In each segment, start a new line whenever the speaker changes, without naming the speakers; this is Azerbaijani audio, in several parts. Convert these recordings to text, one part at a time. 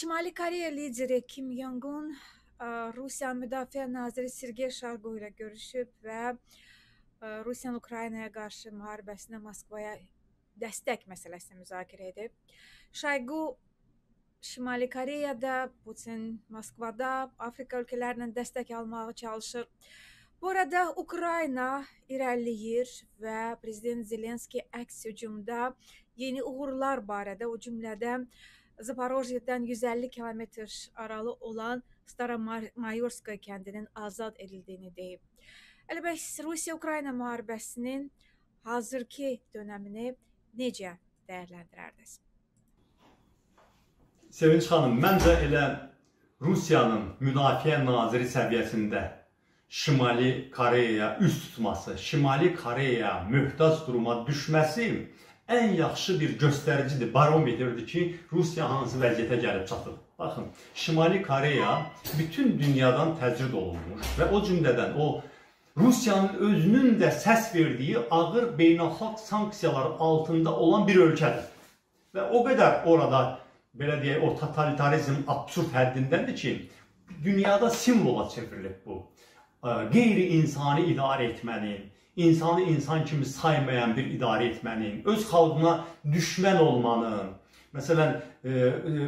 Şimali Koreya lideri Kim Jong-un e, Rusiya Müdafiə naziri Sergey Shoigu ilə görüşüb və e, Rusiyanın Ukraynaya qarşı müharibəsinə Moskvaya dəstək məsələsini müzakirə edib. Shoigu Şimali Koreyada, Putin Moskvada Afrika ölkələrindən dəstək almağa çalışır. Bu arada Ukrayna irəliləyir və prezident Zelenski əks hücumda yeni uğurlar barədə, o cümlədən Zaporojyedən 150 kilometr aralı olan Staromayorskoy kəndinin azad edildiyini deyib. Əlbəttə Rusiya-Ukrayna müharibəsinin hazırki dönəmini necə dəyərləndirərdiniz?
Sevinç xanım, məncə elə Rusiyanın müdafiə naziri səviyyəsində Şimali Koreyaya üst tutması, Şimali Koreyaya möhtac duruma düşməsi ən yaxşı bir göstəricidir, barometrdir ki, Rusiya hansı vəziyyətə gəlib çatıb. Baxın, Şimali Koreya bütün dünyadan təcrid olunmuş və o cümlədən o Rusiyanın özünün də səs verdiyi ağır beynəlxalq sanksiyalar altında olan bir ölkədir. Və o qədər orada belə deyək, o totalitarizm absurd həddindədir ki, dünyada simvola çevrilib bu. Qeyri-insani idarə etmənin, insanı insan kimi saymayan bir idarə etmənin, öz xalqına düşmən olmanın, məsələn, e,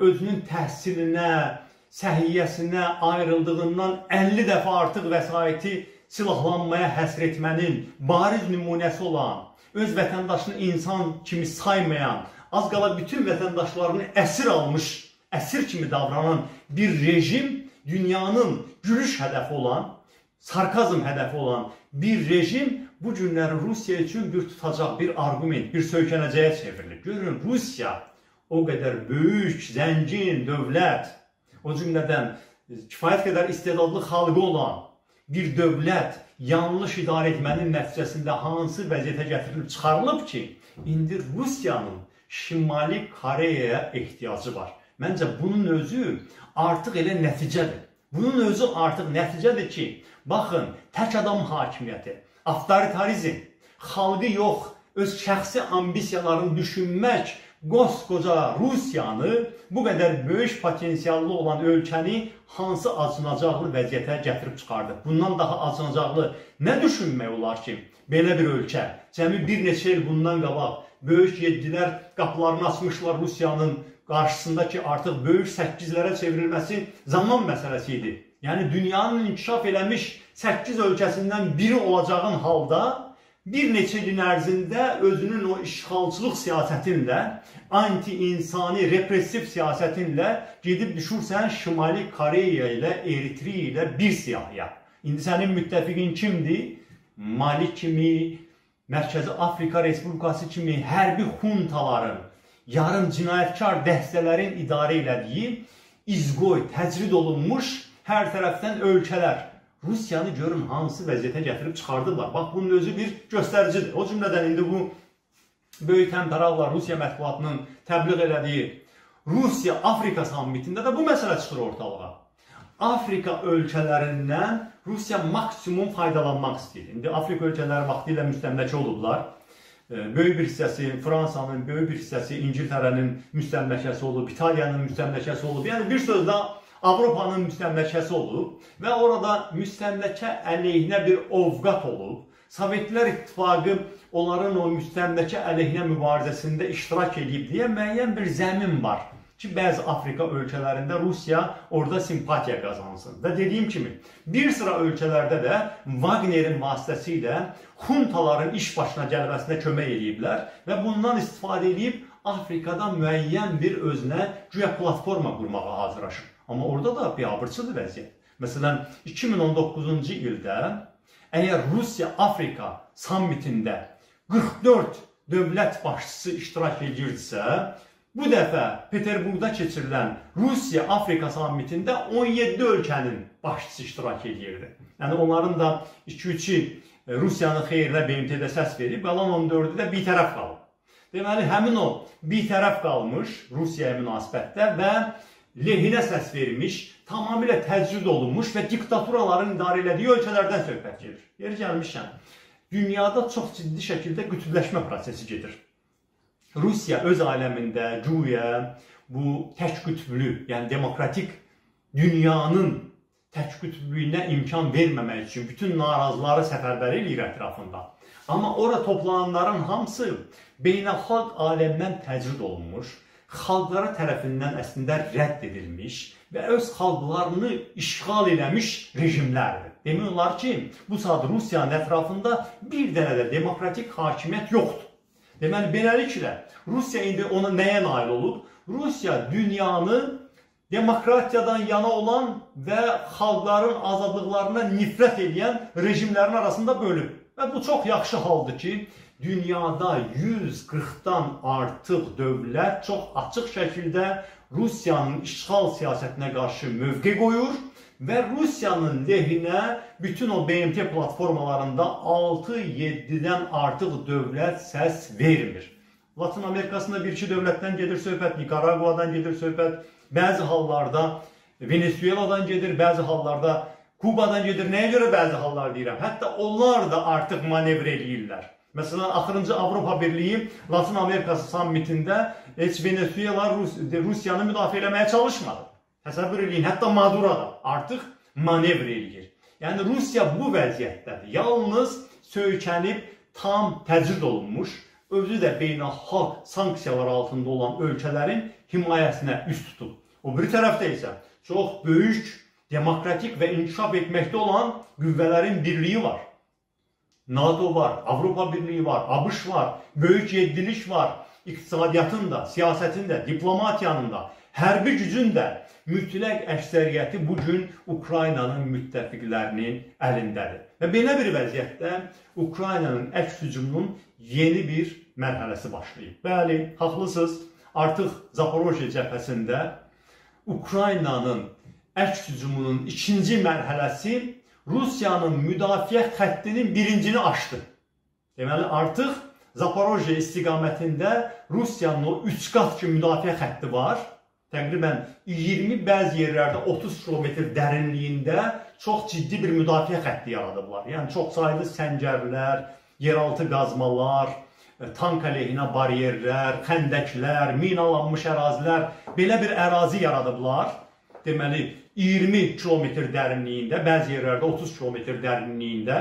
özünün təhsilinə, səhiyyəsinə ayrıldığından 50 dəfə artıq vəsaiti silahlanmaya həsr etmənin bariz nümunəsi olan, öz vətəndaşını insan kimi saymayan, az qala bütün vətəndaşlarını əsir almış, əsir kimi davranan bir rejim dünyanın gülüş hədəfi olan, sarkazm hədəfi olan bir rejim bu günləri Rusiya üçün bir tutacaq bir arqument, bir söykənəcəyə çevrilir. Görün, Rusiya o qədər böyük, zəngin dövlət, o cümlədən kifayət qədər istedadlı xalqı olan bir dövlət yanlış idarə etmənin nəticəsində hansı vəziyyətə gətirilib çıxarılıb ki, indi Rusiyanın Şimali Koreyaya ehtiyacı var. Məncə bunun özü artıq elə nəticədir. Bunun özü artıq nəticədir ki, baxın, tək adam hakimiyyəti, avtoritarizm, xalqı yox, öz şəxsi ambisiyalarını düşünmək qoskoca Rusiyanı, bu qədər böyük potensiallı olan ölkəni hansı acınacaqlı vəziyyətə gətirib çıxardı. Bundan daha acınacaqlı nə düşünmək olar ki, belə bir ölkə, cəmi bir neçə il bundan qabaq böyük yeddilər qapılarını açmışlar Rusiyanın qarşısında ki, artıq böyük səkkizlərə çevrilməsi zaman məsələsi idi. Yəni dünyanın inkişaf eləmiş 8 ölkəsindən biri olacağın halda bir neçə ilin ərzində özünün o işğalçılıq siyasətinlə, anti-insani, repressiv siyasətinlə gedib düşürsən Şimali Koreya ilə, Eritriya ilə bir siyahıya. İndi sənin müttəfiqin kimdir? Mali kimi, Mərkəzi Afrika Respublikası kimi hərbi xuntaların, yarım cinayətkar dəstələrin idarə elədiyi izqoy, təcrid olunmuş hər tərəfdən ölkələr Rusiyanı görün hansı vəziyyətə gətirib çıxardıblar. Bax, bunun özü bir göstəricidir. O cümlədən indi bu böyük təmtəraqla Rusiya mətbuatının təbliğ elədiyi Rusiya-Afrika sammitində də bu məsələ çıxır ortalığa. Afrika ölkələrindən Rusiya maksimum faydalanmaq istəyir. İndi Afrika ölkələri vaxtilə müstəmləkə olublar. Böyük bir hissəsi Fransanın, böyük bir hissəsi İngiltərənin müstəmləkəsi olub, İtaliyanın müstəmləkəsi olub. Yəni bir sözlə Avropanın müstəmləkəsi olub və orada müstəmləkə əleyhinə bir ovqat olub. Sovetlər İttifaqı onların o müstəmləkə əleyhinə mübarizəsində iştirak edib deyə müəyyən bir zəmin var ki, bəzi Afrika ölkələrində Rusiya orada simpatiya qazansın. Və dediyim kimi, bir sıra ölkələrdə də Wagnerin vasitəsilə xuntaların iş başına gəlməsinə kömək ediblər və bundan istifadə edib Afrikada müəyyən bir özünə güya platforma qurmağa hazırlaşır. Amma orada da biabırçıdır vəziyyət. Məsələn, 2019-cu ildə əgər Rusiya-Afrika sammitində 44 dövlət başçısı iştirak edirdisə, bu dəfə Peterburqda keçirilən Rusiya-Afrika sammitində 17 ölkənin başçısı iştirak edirdi. Yəni onların da 2-3-ü Rusiyanın xeyrinə BMT-də səs verib, qalan 14-ü də bir tərəf qalıb. Deməli, həmin o bir tərəf qalmış Rusiyaya münasibətdə və lehinə səs vermiş, tamamilə təcrid olunmuş və diktaturaların idarə elədiyi ölkələrdən söhbət gedir. Yeri gəlmişəm, dünyada çox ciddi şəkildə qütbləşmə prosesi gedir. Rusiya öz aləmində güya bu təkqütblü, yəni demokratik dünyanın təkqütblüyünə imkan verməmək üçün bütün narazıları səfərbər eləyir ətrafında. Amma ora toplananların hamısı beynəlxalq aləmdən təcrid olunmuş, xalqlara tərəfindən əslində rədd edilmiş və öz xalqlarını işğal eləmiş rejimlərdir. Demək olar ki, bu saat Rusiyanın ətrafında bir dənə də demokratik hakimiyyət yoxdur. Deməli, beləliklə, Rusiya indi ona nəyə nail olub? Rusiya dünyanı demokratiyadan yana olan və xalqların azadlıqlarına nifrət edən rejimlərin arasında bölüb. Və bu çox yaxşı haldır ki, dünyada 140-dan artıq dövlət çox açıq şəkildə Rusiyanın işğal siyasətinə qarşı mövqe qoyur və Rusiyanın lehinə bütün o BMT platformalarında 6-7-dən artıq dövlət səs vermir. Latin Amerikasında bir-iki dövlətdən gedir söhbət, Nikaraguadan gedir söhbət, bəzi hallarda Venezueladan gedir, bəzi hallarda Kubadan gedir. Nəyə görə bəzi hallar deyirəm? Hətta onlar da artıq manevr eləyirlər. Məsələn, axırıncı Avropa Birliyi Latin Amerikası sammitində heç Venezuela Rus Rusiyanı müdafiə etməyə çalışmadı. Təsəvvür eləyin, hətta Maduro da artıq manevr eləyir. Yəni Rusiya bu vəziyyətdədir. Yalnız söykənib tam təcrid olunmuş, özü də beynəlxalq sanksiyalar altında olan ölkələrin himayəsinə üst tutub. O biri tərəfdə isə çox böyük demokratik və inkişaf etməkdə olan qüvvələrin birliyi var. NATO var, Avropa Birliyi var, ABŞ var, böyük yeddilik var. İqtisadiyyatın da, siyasətin də, diplomatiyanın da, hərbi gücün də mütləq əksəriyyəti bu gün Ukraynanın müttəfiqlərinin əlindədir. Və belə bir vəziyyətdə Ukraynanın əks hücumunun yeni bir mərhələsi başlayıb. Bəli, haqlısınız. Artıq Zaporojye cəbhəsində Ukraynanın əks hücumunun ikinci mərhələsi Rusiyanın müdafiə xəttinin birincini aşdı. Deməli, artıq Zaporojye istiqamətində Rusiyanın o 3 qat ki müdafiə xətti var təqribən 20, bəzi yerlərdə 30 kilometr dərinliyində çox ciddi bir müdafiə xətti yaradıblar. Yəni çox saylı səngərlər, yeraltı qazmalar, e, tank əleyhinə baryerlər, xəndəklər, minalanmış ərazilər, belə bir ərazi yaradıblar. Deməli 20 kilometr dərinliyində, bəzi yerlərdə 30 kilometr dərinliyində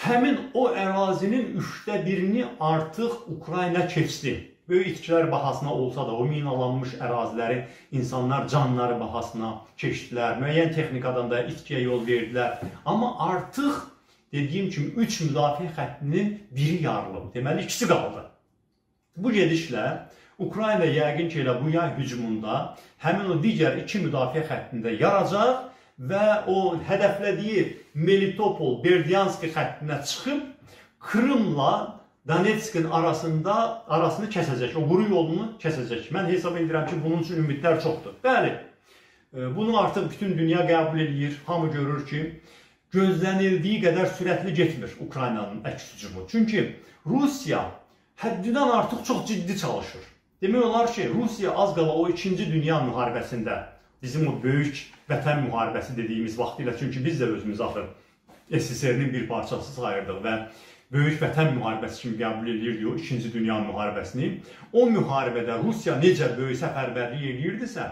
həmin o ərazinin 3də birini artıq Ukrayna keçdi böyük itkilər bahasına olsa da o minalanmış əraziləri insanlar canları bahasına keçdilər. Müəyyən texnikadan da itkiyə yol verdilər. Amma artıq dediyim kimi 3 müdafiə xəttinin biri yarılıb. Deməli ikisi qaldı. Bu gedişlə Ukrayna yəqin ki, elə bu yay hücumunda həmin o digər iki müdafiə xəttində yaracaq və o hədəflədiyi Melitopol, Berdyanski xəttinə çıxıb Krımla Donetskin arasında arasını kəsəcək, o quru yolunu kəsəcək. Mən hesab edirəm ki, bunun üçün ümidlər çoxdur. Bəli, e, bunu artıq bütün dünya qəbul edir. Hamı görür ki, gözlənildiyi qədər sürətli getmir Ukraynanın əks hücumu. Çünki Rusiya həddindən artıq çox ciddi çalışır. Demək olar ki, Rusiya az qala o 2-ci dünya müharibəsində bizim o böyük vətən müharibəsi dediyimiz vaxtı ilə çünki biz də özümüz axı SSR-nin bir parçası sayırdıq və böyük vətən müharibəsi kimi qəbul edirdi o 2-ci dünya müharibəsini. O müharibədə Rusiya necə böyük səfərbərlik eləyirdisə,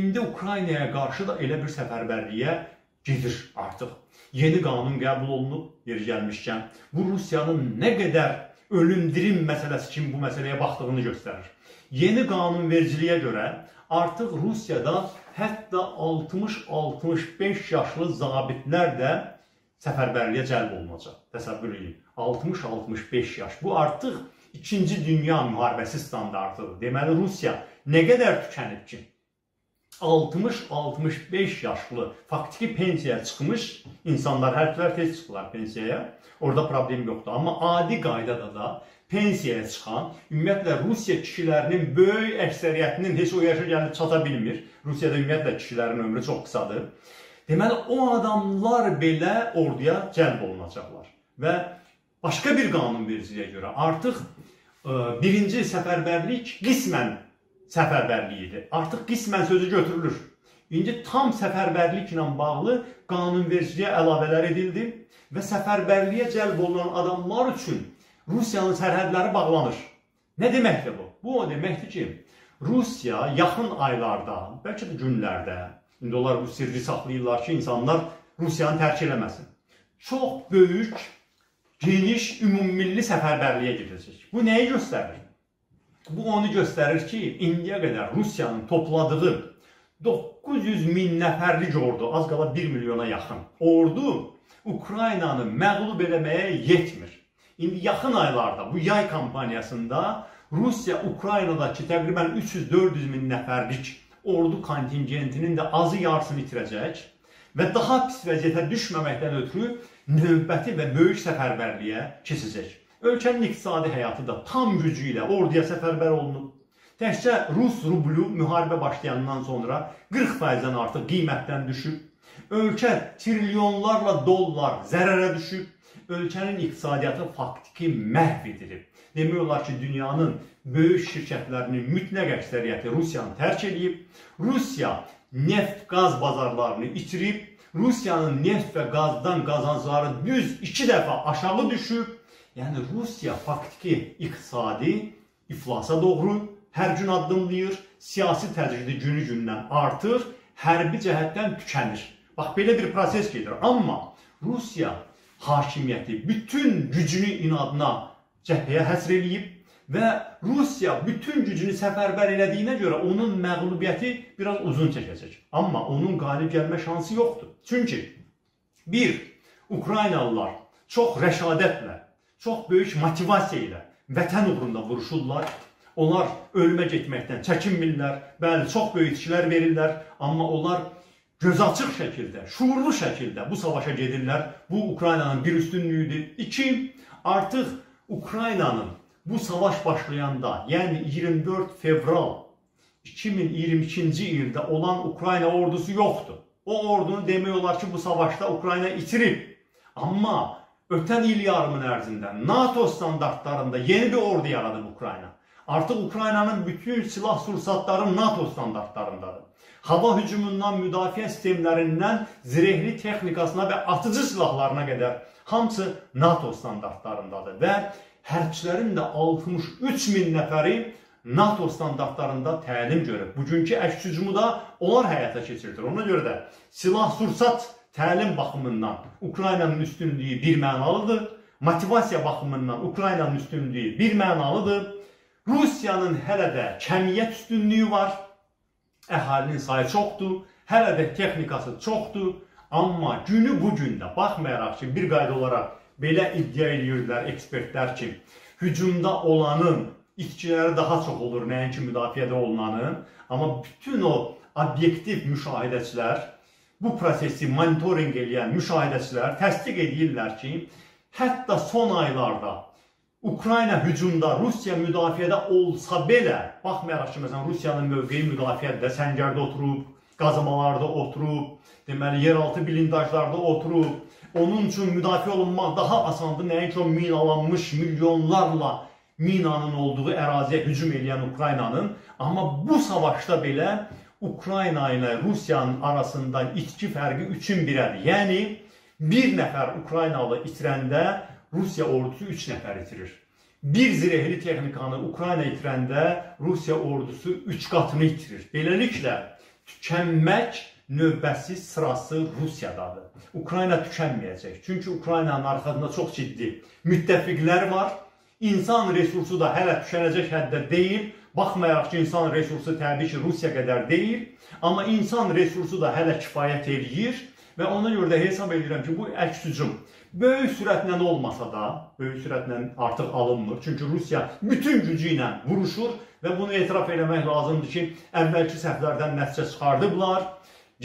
indi Ukraynaya qarşı da elə bir səfərbərliyə gedir artıq. Yeni qanun qəbul olunub yeri gəlmişkən. Bu Rusiyanın nə qədər ölüm-dirim məsələsi kimi bu məsələyə baxdığını göstərir. Yeni qanunvericiliyə görə artıq Rusiyada hətta 60-65 yaşlı zabitlər də səfərbərliyə cəlb olunacaq. Təsəvvür edin. 60-65 yaş. Bu artıq 2-ci dünya müharibəsi standartıdır. Deməli Rusiya nə qədər tükənib ki, 60-65 yaşlı faktiki pensiyaya çıxmış insanlar hərflər tez çıxırlar pensiyaya. Orada problem yoxdur. Amma adi qaydada da pensiyaya çıxan, ümumiyyətlə Rusiya kişilərinin böyük əksəriyyətinin heç o yaşa gəlib çata bilmir. Rusiyada ümumiyyətlə kişilərin ömrü çox qısadır. Deməli, o adamlar belə orduya cəlb olunacaqlar. Və başqa bir qanunvericiliyə görə artıq ə, e, birinci səfərbərlik qismən səfərbərliyidir. Artıq qismən sözü götürülür. İndi tam səfərbərliklə bağlı qanunvericiliyə əlavələr edildi və səfərbərliyə cəlb olunan adamlar üçün Rusiyanın sərhədləri bağlanır. Nə deməkdir bu? Bu o deməkdir ki, Rusiya yaxın aylarda, bəlkə də günlərdə, indi onlar bu sirri saxlayırlar ki, insanlar Rusiyanı tərk eləməsin. Çox böyük, geniş ümummilli səfərbərliyə gedəcək. Bu nəyi göstərir? Bu onu göstərir ki, indiyə qədər Rusiyanın topladığı 900 min nəfərlik ordu, az qala 1 milyona yaxın ordu Ukraynanı məğlub eləməyə yetmir. İndi yaxın aylarda bu yay kampaniyasında Rusiya Ukraynadakı təqribən 300-400 min nəfərlik ordu kontingentinin də azı yarısını itirəcək və daha pis vəziyyətə düşməməkdən ötürü növbəti və böyük səfərbərliyə keçəcək. Ölkənin iqtisadi həyatı da tam gücü ilə orduya səfərbər olunub. Təkcə Rus rublu müharibə başlayandan sonra 40%-dən artıq qiymətdən düşüb. Ölkə trilyonlarla dollar zərərə düşüb. Ölkənin iqtisadiyyatı faktiki məhv edilib. Demək olar ki, dünyanın böyük şirkətlərinin mütləq əksəriyyəti Rusiyanı tərk edib. Rusiya neft, qaz bazarlarını itirib. Rusiyanın neft və qazdan qazancları düz 2 dəfə aşağı düşüb. Yəni Rusiya faktiki iqtisadi iflasa doğru hər gün addımlayır. Siyasi təcridi günü-gündən artır, hərbi cəhətdən tükənir. Bax belə bir proses gedir. Amma Rusiya hakimiyyəti bütün gücünü inadına cəbhəyə həsr eləyib və Rusiya bütün gücünü səfərbər elədiyinə görə onun məğlubiyyəti biraz uzun çəkəcək. Amma onun qalib gəlmə şansı yoxdur. Çünki bir, Ukraynalılar çox rəşadətlə, çox böyük motivasiya ilə vətən uğrunda vuruşurlar. Onlar ölmə getməkdən çəkinmirlər. Bəli, çox böyük itkilər verirlər, amma onlar göz açıq şəkildə, şuurlu şəkildə bu savaşa gedirlər. Bu Ukraynanın bir üstünlüyüdür. İki, artıq Ukraynanın bu savaş başlayanda, yəni 24 fevral 2022-ci ildə olan Ukrayna ordusu yoxdur. O ordunu demək olar ki, bu savaşda Ukrayna itirib. Amma ötən il yarımın ərzində NATO standartlarında yeni bir ordu yaradıb Ukrayna. Artıq Ukraynanın bütün silah sursatları NATO standartlarındadır. Hava hücumundan müdafiə sistemlərindən zirehli texnikasına və atıcı silahlarına qədər hamısı NATO standartlarındadır və hərbçilərin də 63 min nəfəri NATO standartlarında təlim görüb. Bugünkü əks hücumu da onlar həyata keçirdir. Ona görə də silah-sursat təlim baxımından Ukraynanın üstünlüyü bir mənalıdır. Motivasiya baxımından Ukraynanın üstünlüyü bir mənalıdır. Rusiyanın hələ də kəmiyyət üstünlüyü var. Əhalinin sayı çoxdur, hələ də texnikası çoxdur. Amma günü bu gündə baxmayaraq ki, bir qayda olaraq belə iddia edirdilər ekspertlər ki, hücumda olanın itkiləri daha çox olur, nəinki müdafiədə olunanın. Amma bütün o obyektiv müşahidəçilər, bu prosesi monitorinq edən müşahidəçilər təsdiq edirlər ki, hətta son aylarda Ukrayna hücumda, Rusiya müdafiədə olsa belə, baxmayaraq ki, məsələn, Rusiyanın mövqeyi müdafiədə, səngərdə oturub, qazamalarda oturub, deməli, yeraltı blindajlarda oturub, onun üçün müdafiə olunmaq daha asandır, nəinki o minalanmış milyonlarla minanın olduğu əraziyə hücum edən Ukraynanın. Amma bu savaşda belə Ukrayna ilə Rusiyanın arasında itki fərqi 3-ün birədir. Yəni, bir nəfər Ukraynalı itirəndə Rusiya ordusu 3 nəfər itirir. Bir zirehli texnikanı Ukrayna itirəndə Rusiya ordusu 3 qatını itirir. Beləliklə, tükənmək növbəsi sırası Rusiyadadır. Ukrayna tükənməyəcək. Çünki Ukraynanın arxasında çox ciddi müttəfiqlər var. İnsan resursu da hələ tükənəcək həddə deyil. Baxmayaraq ki, insan resursu təbii ki, Rusiya qədər deyil. Amma insan resursu da hələ kifayət eləyir. Və ona görə də hesab edirəm ki, bu əks hücum böyük sürətlə olmasa da, böyük sürətlə artıq alınmır. Çünki Rusiya bütün gücü ilə vuruşur və bunu etiraf eləmək lazımdır ki, əvvəlki səhvlərdən nəticə çıxardıblar.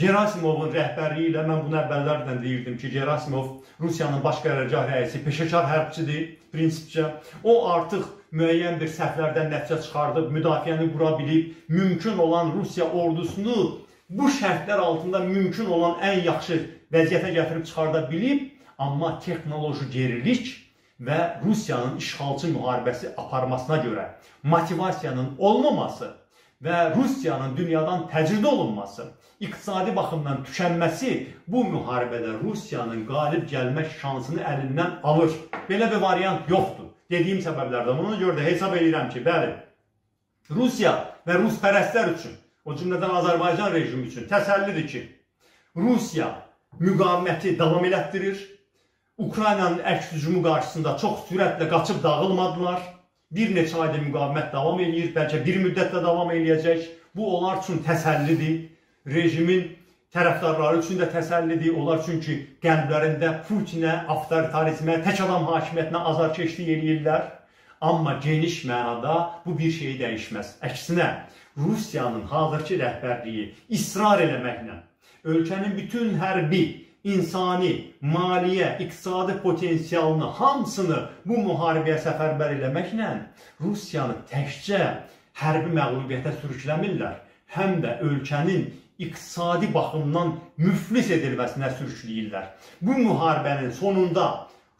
Gerasimovun rəhbərliyi ilə mən bunu əvvəllərdən deyirdim ki, Gerasimov Rusiyanın baş qərargah rəisi, peşəkar hərbçidir prinsipcə. O artıq müəyyən bir səhvlərdən nəticə çıxardıb, müdafiəni qura bilib, mümkün olan Rusiya ordusunu bu şərtlər altında mümkün olan ən yaxşı vəziyyətə gətirib çıxarda bilib, amma texnoloji gerilik və Rusiyanın işğalçı müharibəsi aparmasına görə motivasiyanın olmaması və Rusiyanın dünyadan təcrid olunması, iqtisadi baxımdan tükənməsi bu müharibədə Rusiyanın qalib gəlmə şansını əlindən alır. Belə bir variant yoxdur. Dediyim səbəblərdən ona görə də hesab edirəm ki, bəli, Rusiya və ruspərəstlər üçün, o cümlədən Azərbaycan rejimi üçün təsəllidir ki, Rusiya müqaviməti davam elətdirir. Ukraynanın əks hücumu qarşısında çox sürətlə qaçıb dağılmadılar. Bir neçə ayda müqavimət davam eləyir, bəlkə bir müddətdə davam eləyəcək. Bu onlar üçün təsəllidir. Rejimin tərəfdarları üçün də təsəllidir. Onlar üçün ki, qəlblərində Putinə, avtoritarizmə, tək adam hakimiyyətinə azarkeşlik eləyirlər. Amma geniş mənada bu bir şeyi dəyişməz. Əksinə, Rusiyanın hazırki rəhbərliyi israr eləməklə ölkənin bütün hərbi, insani, maliyyə, iqtisadi potensialını hamısını bu müharibəyə səfərbər eləməklə Rusiyanı təkcə hərbi məğlubiyyətə sürükləmirlər, həm də ölkənin iqtisadi baxımdan müflis edilməsinə sürükləyirlər. Bu müharibənin sonunda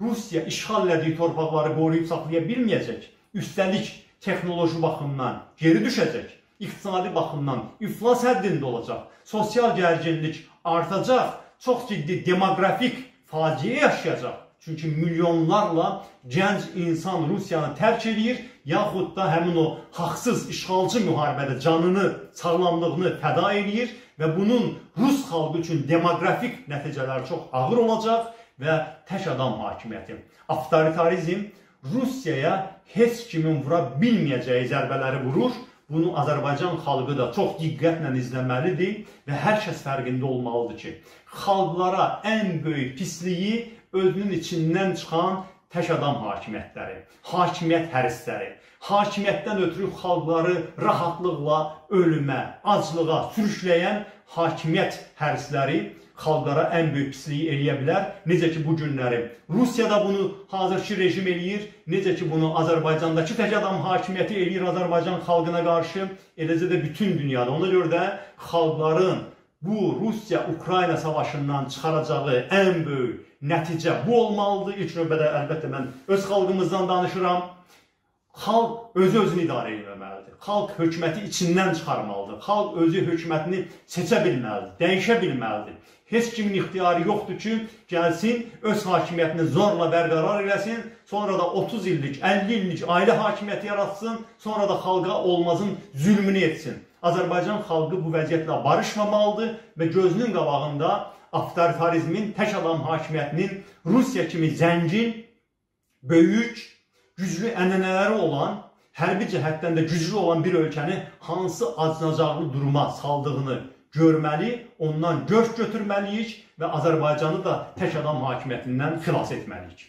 Rusiya işğal elədiyi torpaqları qoruyub saxlaya bilməyəcək. Üstəlik texnoloji baxımdan geri düşəcək iqtisadi baxımdan iflas həddində olacaq, sosial gərginlik artacaq, çox ciddi demoqrafik faciə yaşayacaq. Çünki milyonlarla gənc insan Rusiyanı tərk edir, yaxud da həmin o haqsız işğalcı müharibədə canını, sağlamlığını fəda edir və bunun Rus xalqı üçün demoqrafik nəticələri çox ağır olacaq və tək adam hakimiyyəti, avtoritarizm Rusiyaya heç kimin vura bilməyəcəyi zərbələri vurur Bunu Azərbaycan xalqı da çox diqqətlə izləməlidir və hər kəs fərqində olmalıdır ki, xalqlara ən böyük pisliyi özünün içindən çıxan tək adam hakimiyyətləri, hakimiyyət hərisləri, hakimiyyətdən ötürü xalqları rahatlıqla ölümə, aclığa sürükləyən hakimiyyət hərisləri xalqlara ən böyük pisliyi eləyə bilər. Necə ki bu günləri Rusiyada bunu hazırki rejim eləyir, necə ki bunu Azərbaycandakı tək adam hakimiyyəti eləyir Azərbaycan xalqına qarşı, eləcə də bütün dünyada. Ona görə də xalqların bu Rusiya-Ukrayna savaşından çıxaracağı ən böyük nəticə bu olmalıdır. İlk növbədə əlbəttə mən öz xalqımızdan danışıram. Xalq özü-özünü idarə etməməlidir. Xalq hökuməti içindən çıxarmalıdır. Xalq özü hökumətini seçə bilməlidir, dəyişə bilməlidir. Heç kimin ixtiyarı yoxdur ki, gəlsin, öz hakimiyyətini zorla bərqərar eləsin, sonra da 30 illik, 50 illik ailə hakimiyyəti yaratsın, sonra da xalqa olmazın zülmünü etsin. Azərbaycan xalqı bu vəziyyətlə barışmamalıdır və gözünün qabağında avtoritarizmin, tək adam hakimiyyətinin Rusiya kimi zəngin, böyük, güclü ənənələri olan, hərbi cəhətdən də güclü olan bir ölkəni hansı acınacaqlı duruma saldığını görməli, ondan görş götürməliyik və Azərbaycanı da tək adam hakimiyyətindən xilas etməliyik.